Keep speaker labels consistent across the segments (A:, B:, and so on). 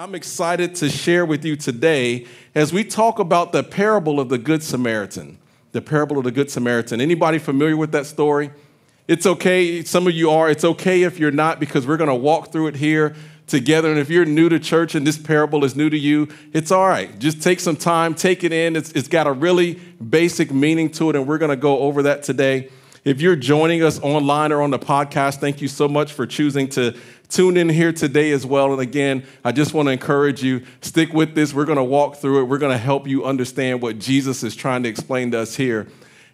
A: I'm excited to share with you today as we talk about the parable of the Good Samaritan. The parable of the Good Samaritan. Anybody familiar with that story? It's okay, some of you are. It's okay if you're not, because we're going to walk through it here together. And if you're new to church and this parable is new to you, it's all right. Just take some time, take it in. It's, it's got a really basic meaning to it, and we're going to go over that today. If you're joining us online or on the podcast, thank you so much for choosing to tune in here today as well. And again, I just want to encourage you stick with this. We're going to walk through it. We're going to help you understand what Jesus is trying to explain to us here.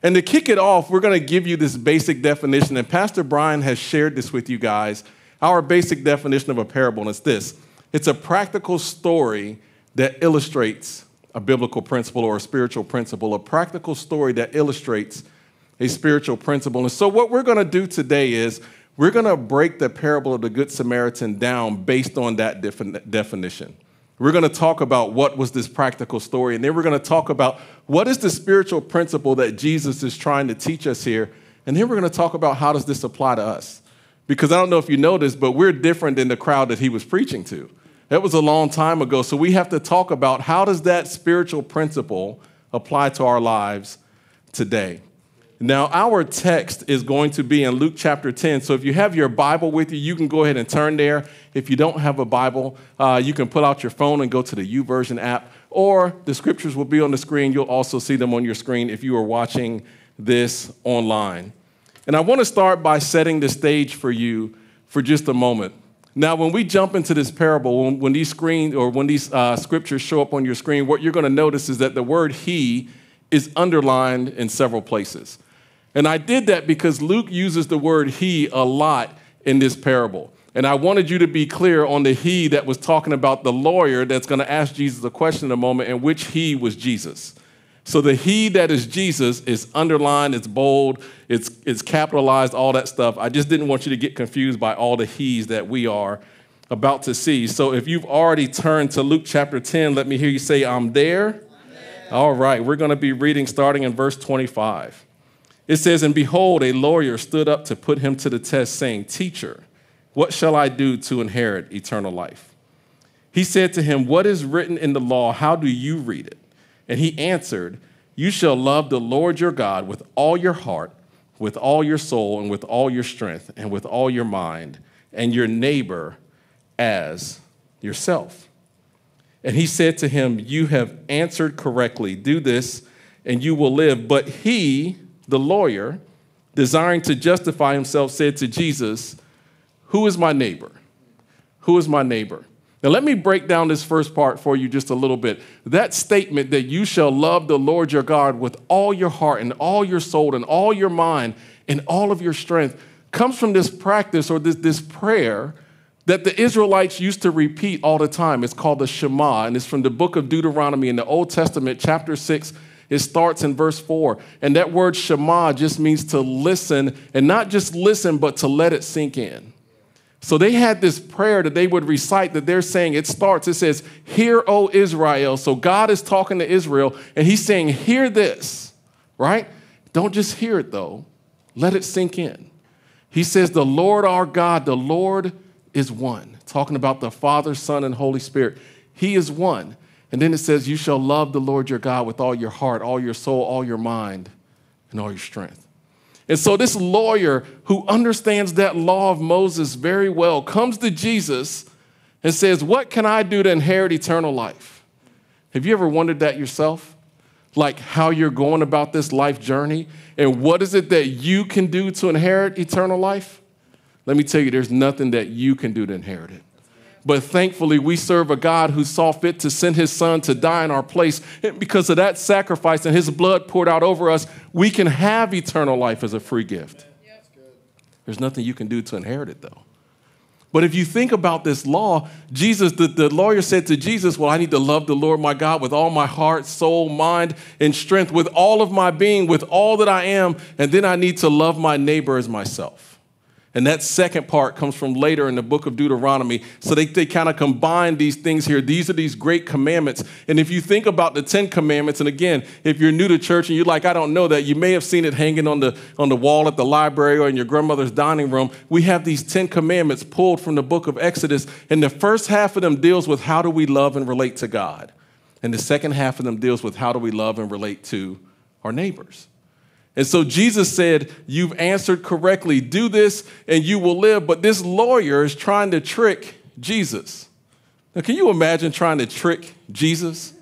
A: And to kick it off, we're going to give you this basic definition. And Pastor Brian has shared this with you guys. Our basic definition of a parable, and it's this it's a practical story that illustrates a biblical principle or a spiritual principle, a practical story that illustrates a spiritual principle. And so, what we're going to do today is we're going to break the parable of the Good Samaritan down based on that definition. We're going to talk about what was this practical story, and then we're going to talk about what is the spiritual principle that Jesus is trying to teach us here, and then we're going to talk about how does this apply to us. Because I don't know if you know this, but we're different than the crowd that he was preaching to. That was a long time ago, so we have to talk about how does that spiritual principle apply to our lives today. Now, our text is going to be in Luke chapter 10. So if you have your Bible with you, you can go ahead and turn there. If you don't have a Bible, uh, you can pull out your phone and go to the YouVersion app, or the scriptures will be on the screen. You'll also see them on your screen if you are watching this online. And I want to start by setting the stage for you for just a moment. Now, when we jump into this parable, when, when these screen or when these uh, scriptures show up on your screen, what you're going to notice is that the word "he" is underlined in several places. And I did that because Luke uses the word he a lot in this parable. And I wanted you to be clear on the he that was talking about the lawyer that's going to ask Jesus a question in a moment, and which he was Jesus. So the he that is Jesus is underlined, it's bold, it's, it's capitalized, all that stuff. I just didn't want you to get confused by all the he's that we are about to see. So if you've already turned to Luke chapter 10, let me hear you say, I'm there. I'm there. All right, we're going to be reading starting in verse 25. It says, And behold, a lawyer stood up to put him to the test, saying, Teacher, what shall I do to inherit eternal life? He said to him, What is written in the law? How do you read it? And he answered, You shall love the Lord your God with all your heart, with all your soul, and with all your strength, and with all your mind, and your neighbor as yourself. And he said to him, You have answered correctly. Do this, and you will live. But he, the lawyer, desiring to justify himself, said to Jesus, Who is my neighbor? Who is my neighbor? Now, let me break down this first part for you just a little bit. That statement that you shall love the Lord your God with all your heart and all your soul and all your mind and all of your strength comes from this practice or this, this prayer that the Israelites used to repeat all the time. It's called the Shema, and it's from the book of Deuteronomy in the Old Testament, chapter 6, it starts in verse 4. And that word Shema just means to listen, and not just listen, but to let it sink in. So they had this prayer that they would recite that they're saying, it starts, it says, Hear, O Israel. So God is talking to Israel, and he's saying, Hear this, right? Don't just hear it though, let it sink in. He says, The Lord our God, the Lord is one. Talking about the Father, Son, and Holy Spirit. He is one. And then it says, You shall love the Lord your God with all your heart, all your soul, all your mind, and all your strength. And so, this lawyer who understands that law of Moses very well comes to Jesus and says, What can I do to inherit eternal life? Have you ever wondered that yourself? Like how you're going about this life journey? And what is it that you can do to inherit eternal life? Let me tell you, there's nothing that you can do to inherit it. But thankfully, we serve a God who saw fit to send his son to die in our place. And because of that sacrifice and his blood poured out over us, we can have eternal life as a free gift. There's nothing you can do to inherit it, though. But if you think about this law, Jesus, the, the lawyer said to Jesus, Well, I need to love the Lord my God with all my heart, soul, mind, and strength, with all of my being, with all that I am, and then I need to love my neighbor as myself. And that second part comes from later in the book of Deuteronomy. So they, they kind of combine these things here. These are these great commandments. And if you think about the Ten Commandments, and again, if you're new to church and you're like, I don't know that, you may have seen it hanging on the, on the wall at the library or in your grandmother's dining room. We have these Ten Commandments pulled from the book of Exodus. And the first half of them deals with how do we love and relate to God. And the second half of them deals with how do we love and relate to our neighbors. And so Jesus said, You've answered correctly. Do this and you will live. But this lawyer is trying to trick Jesus. Now, can you imagine trying to trick Jesus?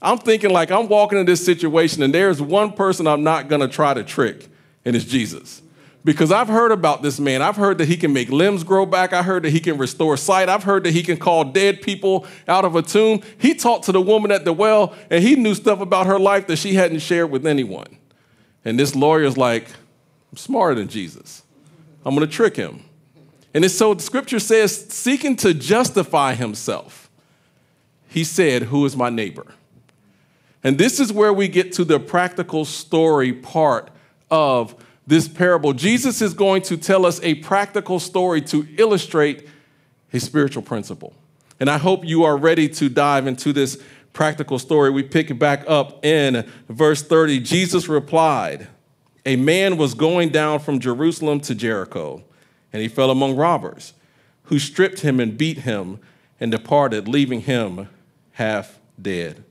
A: I'm thinking like I'm walking in this situation and there's one person I'm not going to try to trick, and it's Jesus. Because I've heard about this man. I've heard that he can make limbs grow back. I heard that he can restore sight. I've heard that he can call dead people out of a tomb. He talked to the woman at the well and he knew stuff about her life that she hadn't shared with anyone. And this lawyer's like, I'm smarter than Jesus. I'm going to trick him. And it's so the scripture says, seeking to justify himself, he said, Who is my neighbor? And this is where we get to the practical story part of this parable. Jesus is going to tell us a practical story to illustrate a spiritual principle. And I hope you are ready to dive into this practical story, we pick it back up in verse 30. Jesus replied, A man was going down from Jerusalem to Jericho, and he fell among robbers, who stripped him and beat him and departed, leaving him half dead.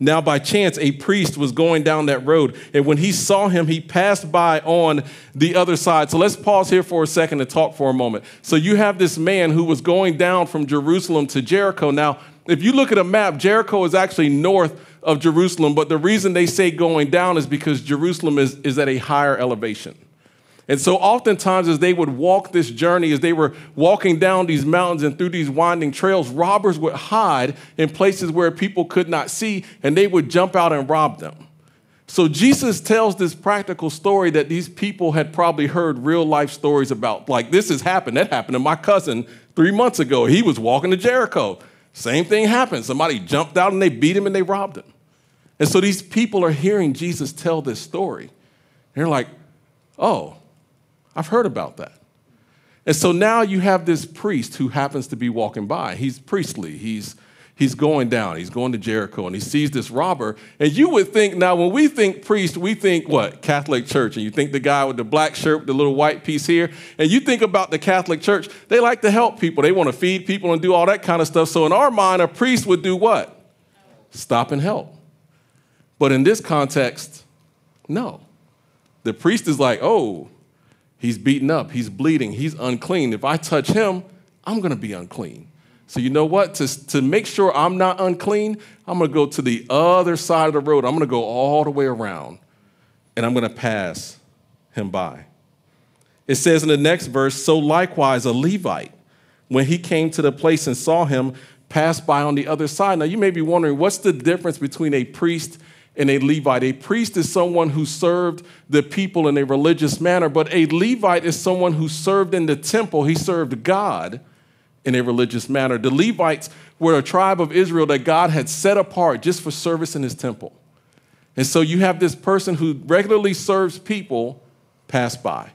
A: Now, by chance, a priest was going down that road, and when he saw him, he passed by on the other side. So let's pause here for a second and talk for a moment. So, you have this man who was going down from Jerusalem to Jericho. Now, if you look at a map, Jericho is actually north of Jerusalem, but the reason they say going down is because Jerusalem is, is at a higher elevation. And so, oftentimes, as they would walk this journey, as they were walking down these mountains and through these winding trails, robbers would hide in places where people could not see, and they would jump out and rob them. So, Jesus tells this practical story that these people had probably heard real life stories about. Like, this has happened. That happened to my cousin three months ago. He was walking to Jericho. Same thing happened. Somebody jumped out and they beat him and they robbed him. And so these people are hearing Jesus tell this story. They're like, oh, I've heard about that. And so now you have this priest who happens to be walking by. He's priestly, he's he's going down, he's going to Jericho, and he sees this robber. And you would think, now, when we think priest, we think what? Catholic Church. And you think the guy with the black shirt with the little white piece here. And you think about the Catholic Church, they like to help people, they want to feed people and do all that kind of stuff. So in our mind, a priest would do what? Stop and help. But in this context, no. The priest is like, oh, he's beaten up, he's bleeding, he's unclean. If I touch him, I'm going to be unclean. So, you know what? To, to make sure I'm not unclean, I'm going to go to the other side of the road. I'm going to go all the way around and I'm going to pass him by. It says in the next verse So likewise, a Levite, when he came to the place and saw him, passed by on the other side. Now, you may be wondering what's the difference between a priest and a Levite? A priest is someone who served the people in a religious manner, but a Levite is someone who served in the temple. He served God in a religious manner. The Levites were a tribe of Israel that God had set apart just for service in his temple. And so you have this person who regularly serves people pass by.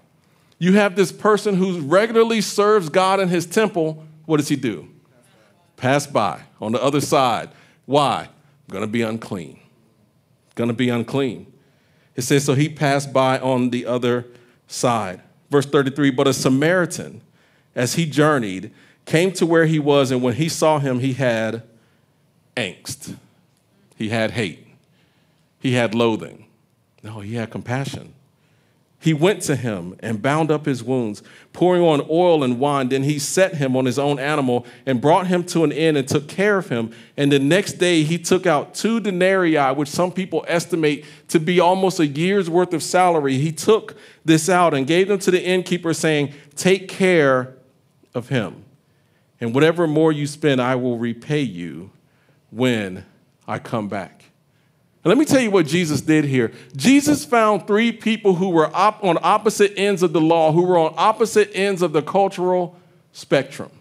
A: You have this person who regularly serves God in his temple. What does he do? Pass by on the other side. Why? I'm Going to be unclean. Going to be unclean. It says, so he passed by on the other side. Verse 33 But a Samaritan, as he journeyed, came to where he was, and when he saw him, he had angst. He had hate. He had loathing. No, he had compassion. He went to him and bound up his wounds, pouring on oil and wine. Then he set him on his own animal and brought him to an inn and took care of him. And the next day he took out two denarii, which some people estimate to be almost a year's worth of salary. He took this out and gave them to the innkeeper, saying, Take care of him. And whatever more you spend, I will repay you when I come back. And let me tell you what Jesus did here. Jesus found three people who were op- on opposite ends of the law, who were on opposite ends of the cultural spectrum.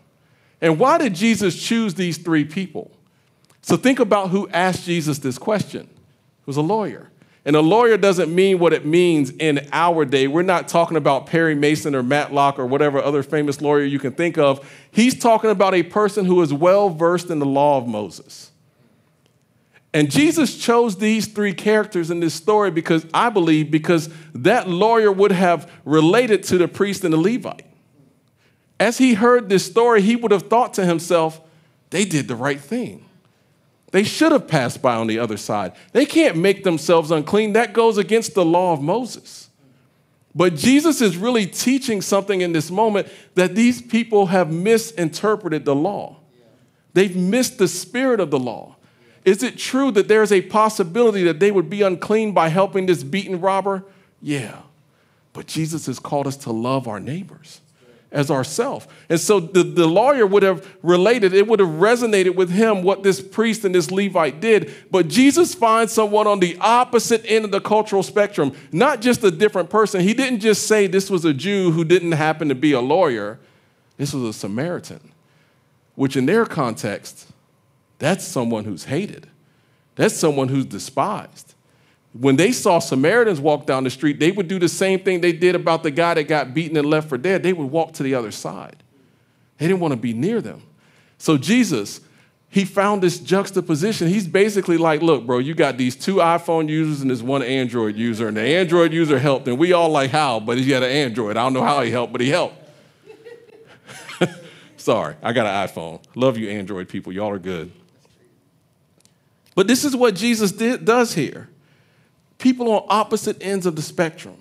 A: And why did Jesus choose these three people? So think about who asked Jesus this question. It was a lawyer. And a lawyer doesn't mean what it means in our day. We're not talking about Perry Mason or Matlock or whatever other famous lawyer you can think of. He's talking about a person who is well versed in the law of Moses. And Jesus chose these three characters in this story because I believe because that lawyer would have related to the priest and the Levite. As he heard this story, he would have thought to himself, they did the right thing. They should have passed by on the other side. They can't make themselves unclean. That goes against the law of Moses. But Jesus is really teaching something in this moment that these people have misinterpreted the law. They've missed the spirit of the law. Is it true that there's a possibility that they would be unclean by helping this beaten robber? Yeah. But Jesus has called us to love our neighbors as ourself. And so the, the lawyer would have related, it would have resonated with him what this priest and this Levite did. But Jesus finds someone on the opposite end of the cultural spectrum, not just a different person. He didn't just say this was a Jew who didn't happen to be a lawyer, this was a Samaritan, which in their context, that's someone who's hated, that's someone who's despised when they saw Samaritans walk down the street, they would do the same thing they did about the guy that got beaten and left for dead. They would walk to the other side. They didn't want to be near them. So Jesus, he found this juxtaposition. He's basically like, look, bro, you got these two iPhone users and this one Android user, and the Android user helped, and we all like, how? But he had an Android. I don't know how he helped, but he helped. Sorry, I got an iPhone. Love you, Android people. Y'all are good. But this is what Jesus did, does here people on opposite ends of the spectrum.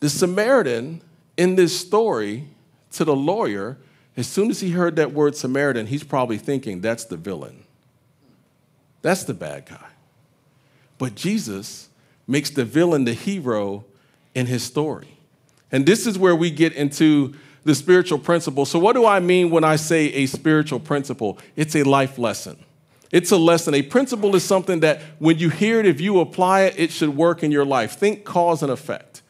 A: The Samaritan in this story to the lawyer, as soon as he heard that word Samaritan, he's probably thinking that's the villain. That's the bad guy. But Jesus makes the villain the hero in his story. And this is where we get into the spiritual principle. So, what do I mean when I say a spiritual principle? It's a life lesson. It's a lesson. A principle is something that when you hear it, if you apply it, it should work in your life. Think cause and effect.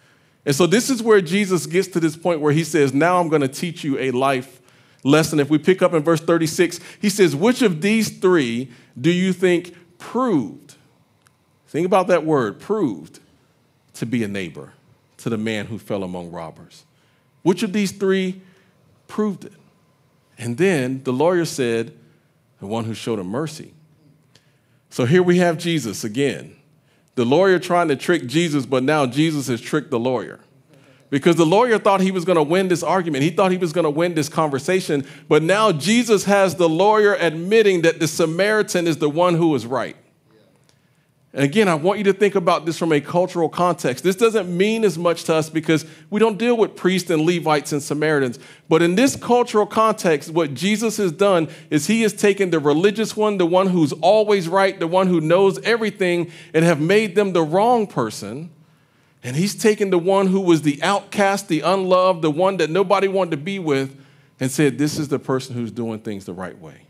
A: And so this is where Jesus gets to this point where he says, Now I'm going to teach you a life lesson. If we pick up in verse 36, he says, Which of these three do you think proved? Think about that word, proved, to be a neighbor to the man who fell among robbers. Which of these three proved it? And then the lawyer said, the one who showed him mercy. So here we have Jesus again. The lawyer trying to trick Jesus, but now Jesus has tricked the lawyer. Because the lawyer thought he was going to win this argument. He thought he was going to win this conversation. But now Jesus has the lawyer admitting that the Samaritan is the one who is right. And again, I want you to think about this from a cultural context. This doesn't mean as much to us because we don't deal with priests and Levites and Samaritans. But in this cultural context, what Jesus has done is he has taken the religious one, the one who's always right, the one who knows everything, and have made them the wrong person. And he's taken the one who was the outcast, the unloved, the one that nobody wanted to be with, and said, This is the person who's doing things the right way.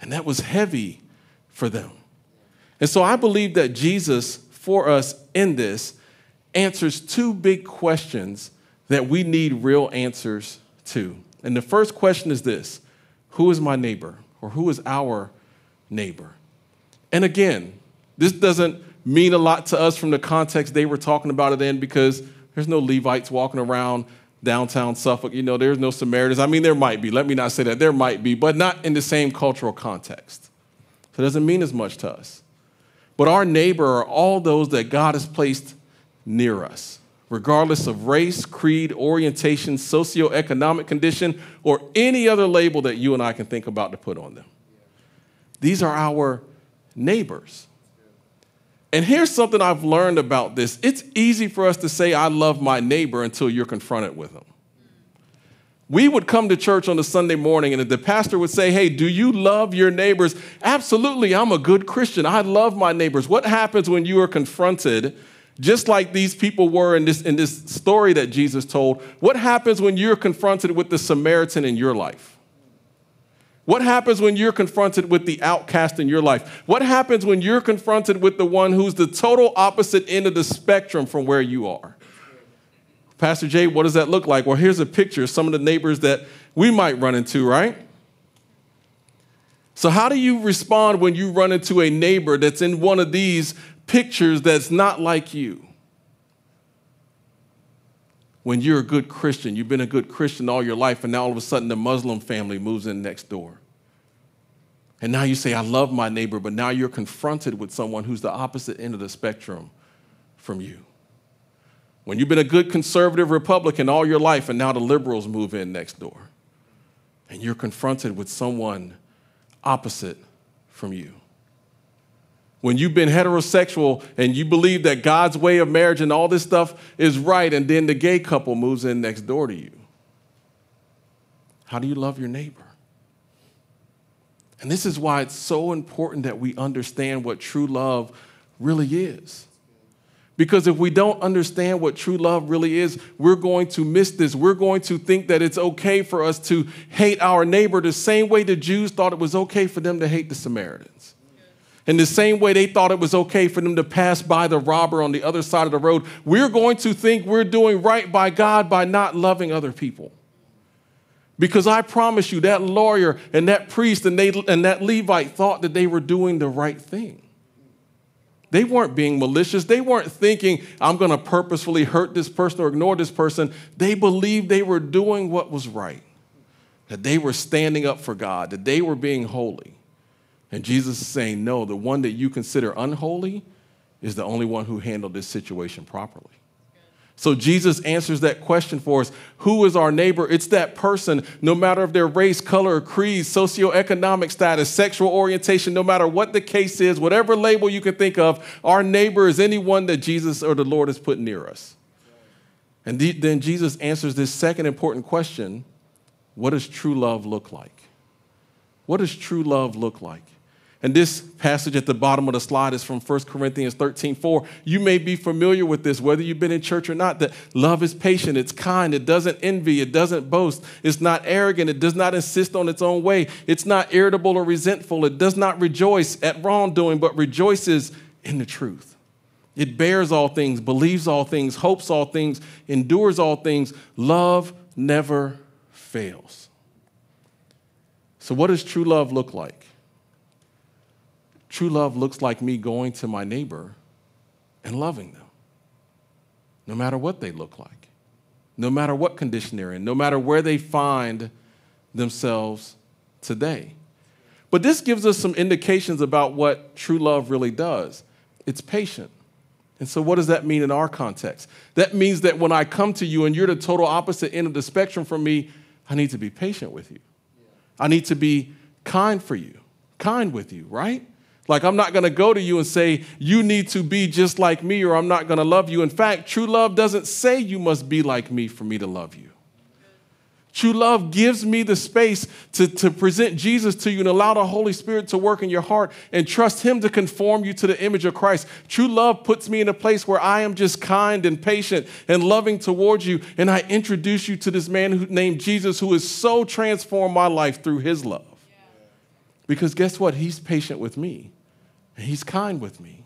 A: And that was heavy for them. And so I believe that Jesus, for us in this, answers two big questions that we need real answers to. And the first question is this Who is my neighbor? Or who is our neighbor? And again, this doesn't mean a lot to us from the context they were talking about it in because there's no Levites walking around downtown Suffolk. You know, there's no Samaritans. I mean, there might be. Let me not say that. There might be, but not in the same cultural context. So it doesn't mean as much to us. But our neighbor are all those that God has placed near us, regardless of race, creed, orientation, socioeconomic condition, or any other label that you and I can think about to put on them. These are our neighbors. And here's something I've learned about this it's easy for us to say, I love my neighbor until you're confronted with them we would come to church on a Sunday morning and the pastor would say, Hey, do you love your neighbors? Absolutely, I'm a good Christian. I love my neighbors. What happens when you are confronted, just like these people were in this, in this story that Jesus told? What happens when you're confronted with the Samaritan in your life? What happens when you're confronted with the outcast in your life? What happens when you're confronted with the one who's the total opposite end of the spectrum from where you are? Pastor Jay, what does that look like? Well, here's a picture of some of the neighbors that we might run into, right? So, how do you respond when you run into a neighbor that's in one of these pictures that's not like you. When you're a good Christian, you've been a good Christian all your life, and now all of a sudden the Muslim family moves in next door. And now you say, I love my neighbor, but now you're confronted with someone who's the opposite end of the spectrum from you. When you've been a good conservative Republican all your life, and now the liberals move in next door, and you're confronted with someone opposite from you. When you've been heterosexual and you believe that God's way of marriage and all this stuff is right, and then the gay couple moves in next door to you. How do you love your neighbor? And this is why it's so important that we understand what true love really is. Because if we don't understand what true love really is, we're going to miss this. We're going to think that it's okay for us to hate our neighbor the same way the Jews thought it was okay for them to hate the Samaritans. In the same way they thought it was okay for them to pass by the robber on the other side of the road, we're going to think we're doing right by God by not loving other people. Because I promise you, that lawyer and that priest and, they, and that Levite thought that they were doing the right thing. They weren't being malicious. They weren't thinking, I'm going to purposefully hurt this person or ignore this person. They believed they were doing what was right, that they were standing up for God, that they were being holy. And Jesus is saying, No, the one that you consider unholy is the only one who handled this situation properly. So Jesus answers that question for us. Who is our neighbor? It's that person, no matter if their race, color, creed, socioeconomic status, sexual orientation, no matter what the case is, whatever label you can think of, our neighbor is anyone that Jesus or the Lord has put near us. And then Jesus answers this second important question What does true love look like? What does true love look like? And this passage at the bottom of the slide is from 1 Corinthians 13 4. You may be familiar with this, whether you've been in church or not, that love is patient, it's kind, it doesn't envy, it doesn't boast, it's not arrogant, it does not insist on its own way, it's not irritable or resentful, it does not rejoice at wrongdoing, but rejoices in the truth. It bears all things, believes all things, hopes all things, endures all things. Love never fails. So, what does true love look like? True love looks like me going to my neighbor and loving them, no matter what they look like, no matter what condition they're in, no matter where they find themselves today. But this gives us some indications about what true love really does it's patient. And so, what does that mean in our context? That means that when I come to you and you're the total opposite end of the spectrum from me, I need to be patient with you. I need to be kind for you, kind with you, right? Like, I'm not going to go to you and say, you need to be just like me, or I'm not going to love you. In fact, true love doesn't say you must be like me for me to love you. True love gives me the space to, to present Jesus to you and allow the Holy Spirit to work in your heart and trust Him to conform you to the image of Christ. True love puts me in a place where I am just kind and patient and loving towards you, and I introduce you to this man who, named Jesus who has so transformed my life through His love. Because guess what? He's patient with me. He's kind with me.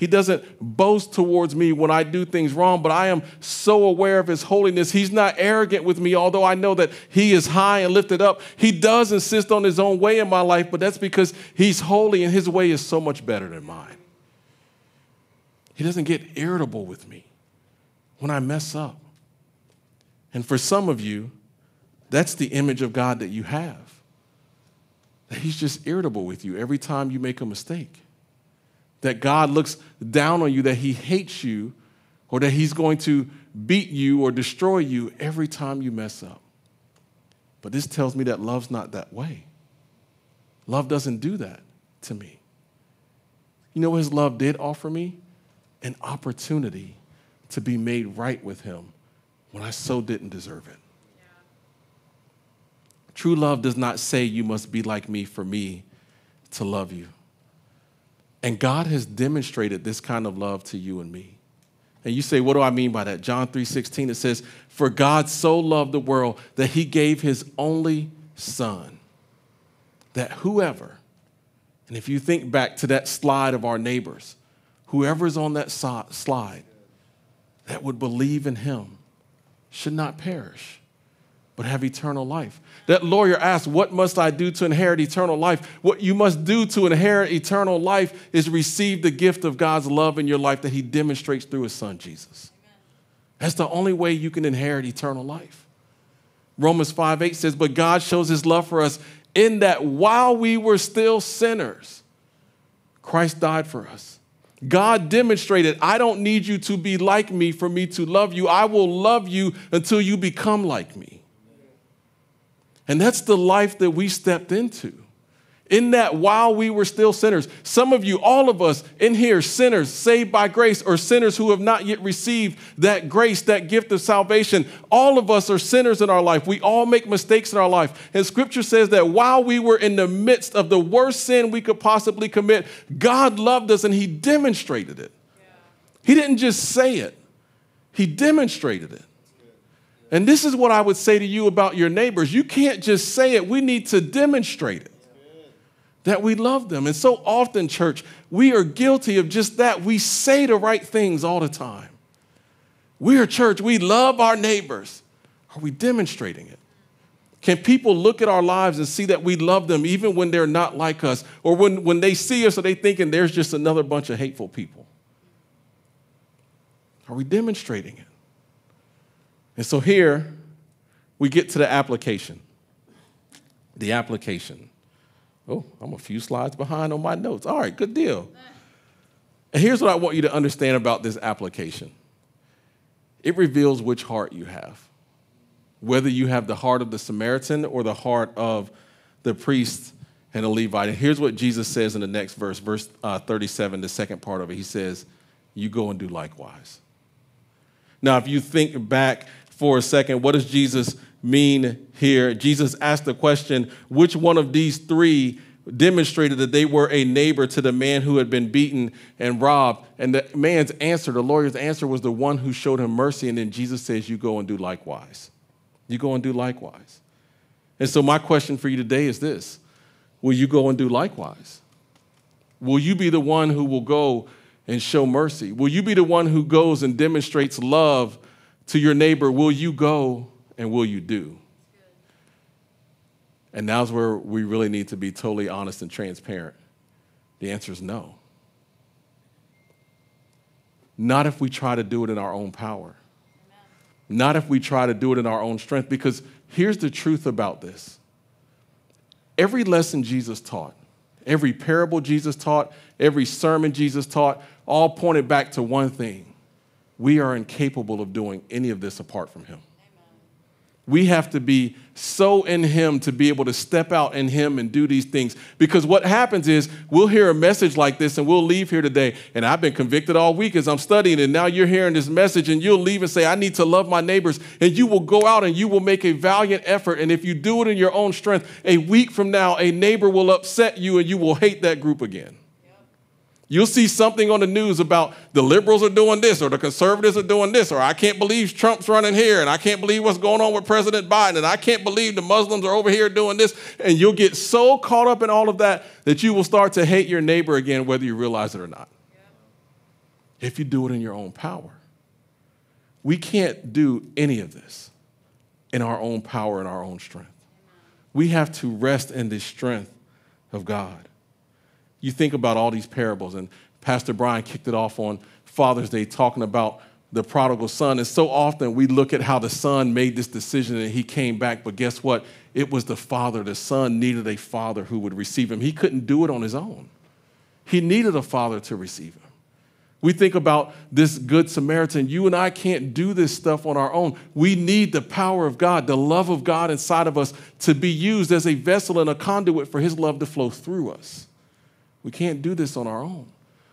A: He doesn't boast towards me when I do things wrong, but I am so aware of his holiness. He's not arrogant with me, although I know that he is high and lifted up. He does insist on his own way in my life, but that's because he's holy and his way is so much better than mine. He doesn't get irritable with me when I mess up. And for some of you, that's the image of God that you have. That he's just irritable with you every time you make a mistake that God looks down on you, that He hates you, or that He's going to beat you or destroy you every time you mess up. But this tells me that love's not that way. Love doesn't do that to me. You know what His love did offer me? An opportunity to be made right with Him when I so didn't deserve it. True love does not say you must be like me for me to love you. And God has demonstrated this kind of love to you and me. And you say, what do I mean by that? John 3:16 it says, "For God so loved the world that he gave his only son that whoever and if you think back to that slide of our neighbors, whoever's on that slide that would believe in him should not perish, but have eternal life. That lawyer asked, What must I do to inherit eternal life? What you must do to inherit eternal life is receive the gift of God's love in your life that He demonstrates through His Son, Jesus. That's the only way you can inherit eternal life. Romans 5 8 says, But God shows His love for us in that while we were still sinners, Christ died for us. God demonstrated, I don't need you to be like me for me to love you. I will love you until you become like me. And that's the life that we stepped into in that while we were still sinners. Some of you, all of us in here, sinners saved by grace or sinners who have not yet received that grace, that gift of salvation. All of us are sinners in our life. We all make mistakes in our life. And scripture says that while we were in the midst of the worst sin we could possibly commit, God loved us and He demonstrated it. He didn't just say it, He demonstrated it. And this is what I would say to you about your neighbors. You can't just say it, we need to demonstrate it that we love them. And so often, church, we are guilty of just that. We say the right things all the time. We are church, we love our neighbors. Are we demonstrating it? Can people look at our lives and see that we love them even when they're not like us? Or when, when they see us, are they thinking there's just another bunch of hateful people? Are we demonstrating it? And so here we get to the application. The application. Oh, I'm a few slides behind on my notes. All right, good deal. And here's what I want you to understand about this application it reveals which heart you have. Whether you have the heart of the Samaritan or the heart of the priest and the Levite. And here's what Jesus says in the next verse, verse uh, 37, the second part of it. He says, You go and do likewise. Now, if you think back for a second, what does Jesus mean here? Jesus asked the question which one of these three demonstrated that they were a neighbor to the man who had been beaten and robbed? And the man's answer, the lawyer's answer, was the one who showed him mercy. And then Jesus says, You go and do likewise. You go and do likewise. And so, my question for you today is this Will you go and do likewise? Will you be the one who will go and show mercy? Will you be the one who goes and demonstrates love to your neighbor? Will you go and will you do? And now's where we really need to be totally honest and transparent. The answer is no. Not if we try to do it in our own power. Amen. Not if we try to do it in our own strength. Because here's the truth about this every lesson Jesus taught, every parable Jesus taught, every sermon Jesus taught, all pointed back to one thing we are incapable of doing any of this apart from Him. We have to be so in Him to be able to step out in Him and do these things. Because what happens is we'll hear a message like this and we'll leave here today. And I've been convicted all week as I'm studying, and now you're hearing this message, and you'll leave and say, I need to love my neighbors. And you will go out and you will make a valiant effort. And if you do it in your own strength, a week from now, a neighbor will upset you and you will hate that group again. You'll see something on the news about the liberals are doing this or the conservatives are doing this or I can't believe Trump's running here and I can't believe what's going on with President Biden and I can't believe the Muslims are over here doing this. And you'll get so caught up in all of that that you will start to hate your neighbor again, whether you realize it or not. If you do it in your own power. We can't do any of this in our own power and our own strength. We have to rest in the strength of God you think about all these parables, and Pastor Brian kicked it off on Father's Day talking about the prodigal son. And so often we look at how the son made this decision and he came back, but guess what? It was the father. The son needed a father who would receive him. He couldn't do it on his own, he needed a father to receive him. We think about this Good Samaritan. You and I can't do this stuff on our own. We need the power of God, the love of God inside of us to be used as a vessel and a conduit for His love to flow through us. We can't do this on our own.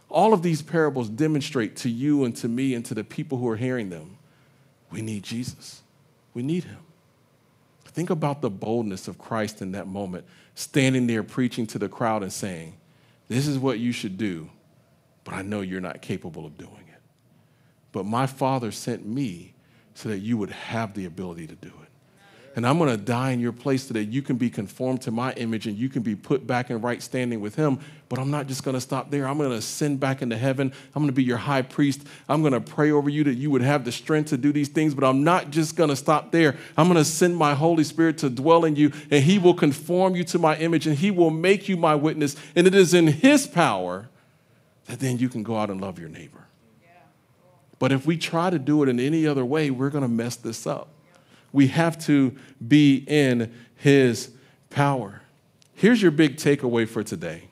A: All of these parables demonstrate to you and to me and to the people who are hearing them we need Jesus. We need him. Think about the boldness of Christ in that moment, standing there preaching to the crowd and saying, This is what you should do, but I know you're not capable of doing it. But my Father sent me so that you would have the ability to do it. And I'm going to die in your place so that you can be conformed to my image and you can be put back in right standing with him. But I'm not just going to stop there. I'm going to ascend back into heaven. I'm going to be your high priest. I'm going to pray over you that you would have the strength to do these things. But I'm not just going to stop there. I'm going to send my Holy Spirit to dwell in you, and he will conform you to my image, and he will make you my witness. And it is in his power that then you can go out and love your neighbor. But if we try to do it in any other way, we're going to mess this up. We have to be in His power. Here's your big takeaway for today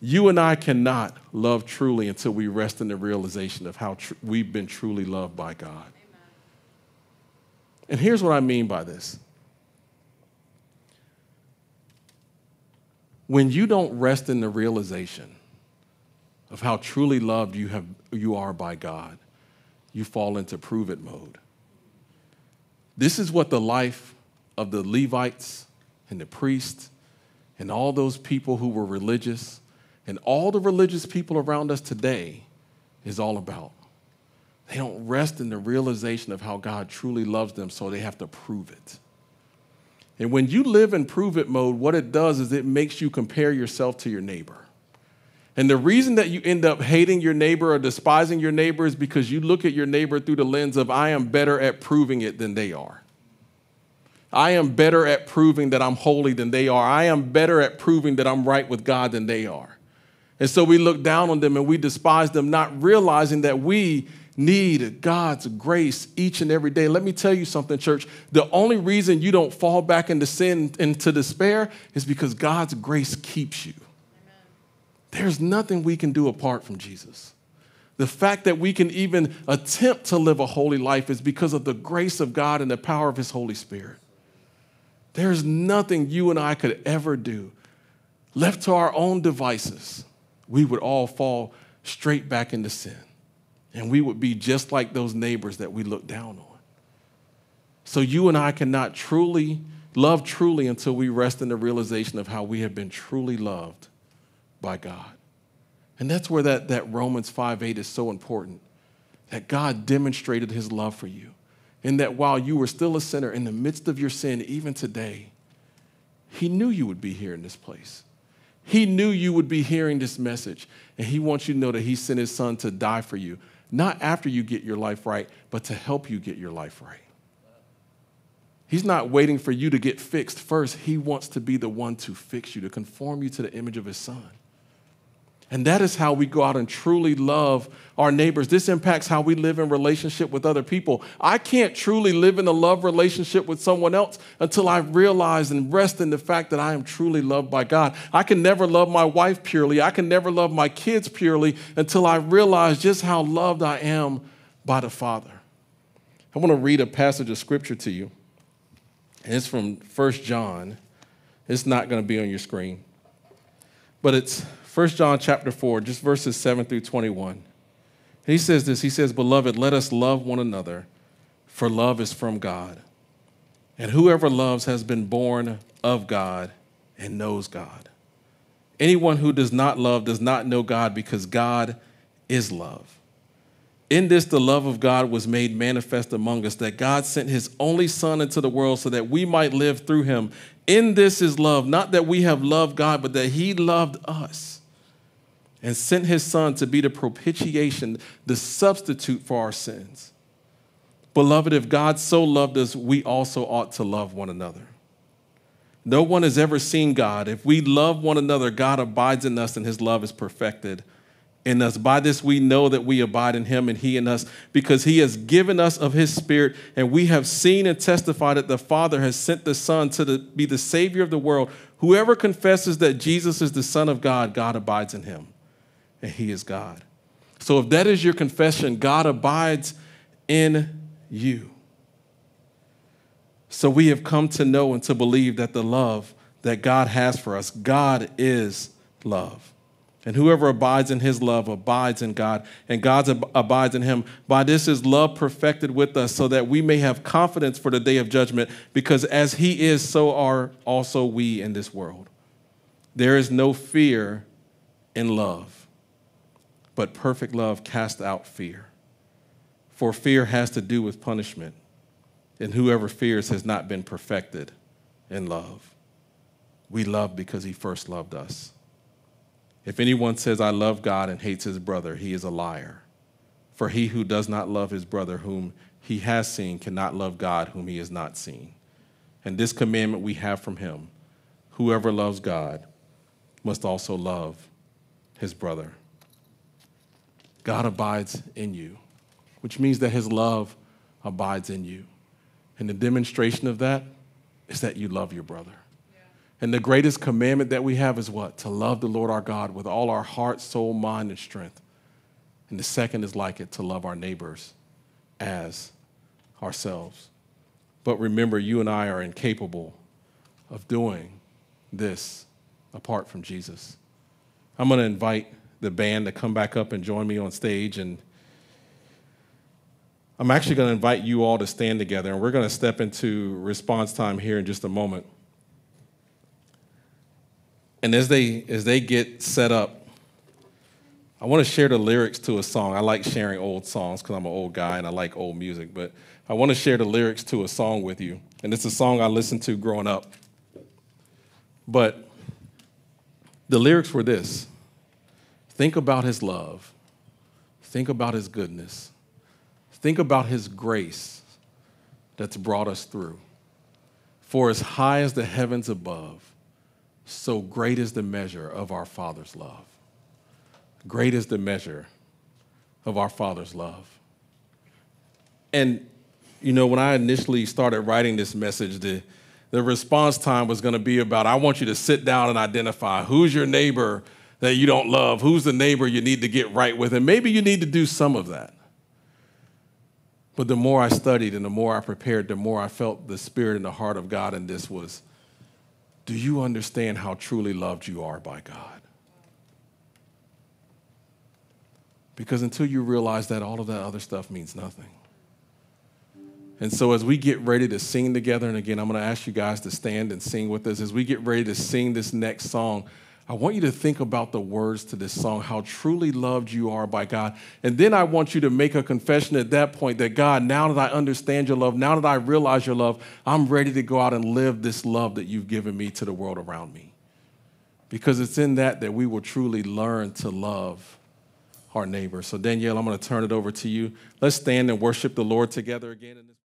A: you and I cannot love truly until we rest in the realization of how tr- we've been truly loved by God. Amen. And here's what I mean by this when you don't rest in the realization of how truly loved you, have, you are by God, you fall into prove it mode. This is what the life of the Levites and the priests and all those people who were religious and all the religious people around us today is all about. They don't rest in the realization of how God truly loves them, so they have to prove it. And when you live in prove it mode, what it does is it makes you compare yourself to your neighbor. And the reason that you end up hating your neighbor or despising your neighbor is because you look at your neighbor through the lens of, I am better at proving it than they are. I am better at proving that I'm holy than they are. I am better at proving that I'm right with God than they are. And so we look down on them and we despise them, not realizing that we need God's grace each and every day. Let me tell you something, church. The only reason you don't fall back into sin, into despair, is because God's grace keeps you. There's nothing we can do apart from Jesus. The fact that we can even attempt to live a holy life is because of the grace of God and the power of His Holy Spirit. There's nothing you and I could ever do. Left to our own devices, we would all fall straight back into sin. And we would be just like those neighbors that we look down on. So you and I cannot truly love truly until we rest in the realization of how we have been truly loved by God. And that's where that, that Romans 5 8 is so important. That God demonstrated his love for you. And that while you were still a sinner in the midst of your sin, even today, he knew you would be here in this place. He knew you would be hearing this message. And he wants you to know that he sent his son to die for you, not after you get your life right, but to help you get your life right. He's not waiting for you to get fixed first. He wants to be the one to fix you, to conform you to the image of his son. And that is how we go out and truly love our neighbors. This impacts how we live in relationship with other people. I can't truly live in a love relationship with someone else until I realize and rest in the fact that I am truly loved by God. I can never love my wife purely. I can never love my kids purely until I realize just how loved I am by the Father. I want to read a passage of scripture to you. And it's from 1 John. It's not going to be on your screen. But it's 1 John chapter 4, just verses 7 through 21. He says this He says, Beloved, let us love one another, for love is from God. And whoever loves has been born of God and knows God. Anyone who does not love does not know God because God is love. In this, the love of God was made manifest among us, that God sent his only Son into the world so that we might live through him. In this is love, not that we have loved God, but that he loved us and sent his son to be the propitiation, the substitute for our sins. Beloved, if God so loved us, we also ought to love one another. No one has ever seen God. If we love one another, God abides in us and his love is perfected in us. By this we know that we abide in him and he in us, because he has given us of his spirit, and we have seen and testified that the Father has sent the Son to the, be the Savior of the world. Whoever confesses that Jesus is the Son of God, God abides in him and He is God. So if that is your confession, God abides in you. So we have come to know and to believe that the love that God has for us, God is love. And whoever abides in his love abides in God, and God ab- abides in him. By this is love perfected with us, so that we may have confidence for the day of judgment, because as he is, so are also we in this world. There is no fear in love but perfect love casts out fear. For fear has to do with punishment, And whoever fears has not been perfected in love. We love because he first loved us. If anyone says, I love God and hates his brother, he is a liar. For he who does not love his brother whom he has seen cannot love God whom he has not seen. And this commandment we have from him whoever loves God must also love his brother. God abides in you, which means that his love abides in you. And the demonstration of that is that you love your brother. And the greatest commandment that we have is what? To love the Lord our God with all our heart, soul, mind, and strength. And the second is like it to love our neighbors as ourselves. But remember, you and I are incapable of doing this apart from Jesus. I'm going to invite the band to come back up and join me on stage. And I'm actually going to invite you all to stand together, and we're going to step into response time here in just a moment. And as they, as they get set up, I want to share the lyrics to a song. I like sharing old songs because I'm an old guy and I like old music, but I want to share the lyrics to a song with you. And it's a song I listened to growing up. But the lyrics were this Think about his love, think about his goodness, think about his grace that's brought us through. For as high as the heavens above, so great is the measure of our Father's love. Great is the measure of our Father's love. And, you know, when I initially started writing this message, the, the response time was going to be about I want you to sit down and identify who's your neighbor that you don't love, who's the neighbor you need to get right with, and maybe you need to do some of that. But the more I studied and the more I prepared, the more I felt the spirit and the heart of God in this was do you understand how truly loved you are by God? Because until you realize that, all of that other stuff means nothing. And so, as we get ready to sing together, and again, I'm going to ask you guys to stand and sing with us, as we get ready to sing this next song, I want you to think about the words to this song, how truly loved you are by God. And then I want you to make a confession at that point that God, now that I understand your love, now that I realize your love, I'm ready to go out and live this love that you've given me to the world around me. Because it's in that that we will truly learn to love our neighbor. So, Danielle, I'm going to turn it over to you. Let's stand and worship the Lord together again.